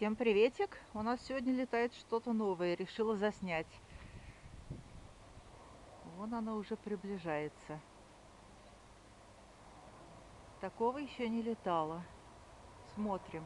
Всем приветик! У нас сегодня летает что-то новое. Решила заснять. Вон она уже приближается. Такого еще не летало. Смотрим.